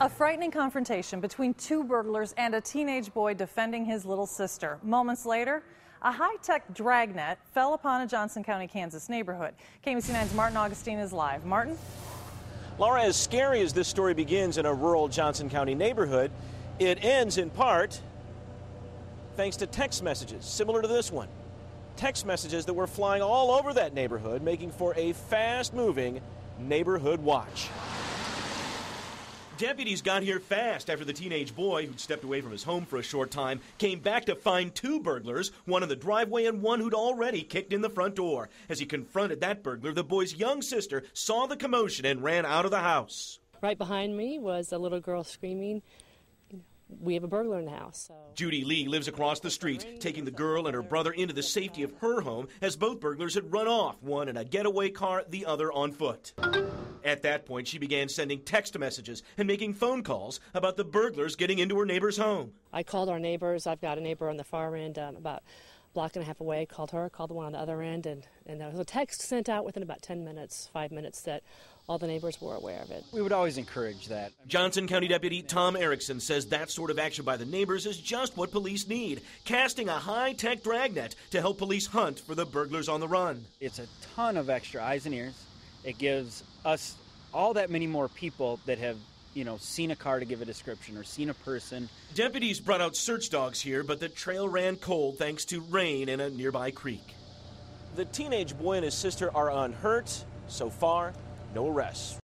A frightening confrontation between two burglars and a teenage boy defending his little sister. Moments later, a high tech dragnet fell upon a Johnson County, Kansas neighborhood. KMBC9's Martin Augustine is live. Martin? Laura, as scary as this story begins in a rural Johnson County neighborhood, it ends in part thanks to text messages similar to this one. Text messages that were flying all over that neighborhood, making for a fast moving neighborhood watch. Deputies got here fast after the teenage boy, who'd stepped away from his home for a short time, came back to find two burglars, one in the driveway and one who'd already kicked in the front door. As he confronted that burglar, the boy's young sister saw the commotion and ran out of the house. Right behind me was a little girl screaming, we have a burglar in the house. So. Judy Lee lives across the street, taking the girl and her brother into the safety of her home as both burglars had run off, one in a getaway car, the other on foot. At that point, she began sending text messages and making phone calls about the burglars getting into her neighbor's home. I called our neighbors. I've got a neighbor on the far end um, about block and a half away, called her, called the one on the other end, and, and there was a text sent out within about 10 minutes, five minutes, that all the neighbors were aware of it. We would always encourage that. Johnson County Deputy Tom Erickson says that sort of action by the neighbors is just what police need, casting a high tech dragnet to help police hunt for the burglars on the run. It's a ton of extra eyes and ears. It gives us all that many more people that have you know, seen a car to give a description or seen a person. Deputies brought out search dogs here, but the trail ran cold thanks to rain in a nearby creek. The teenage boy and his sister are unhurt. So far, no arrests.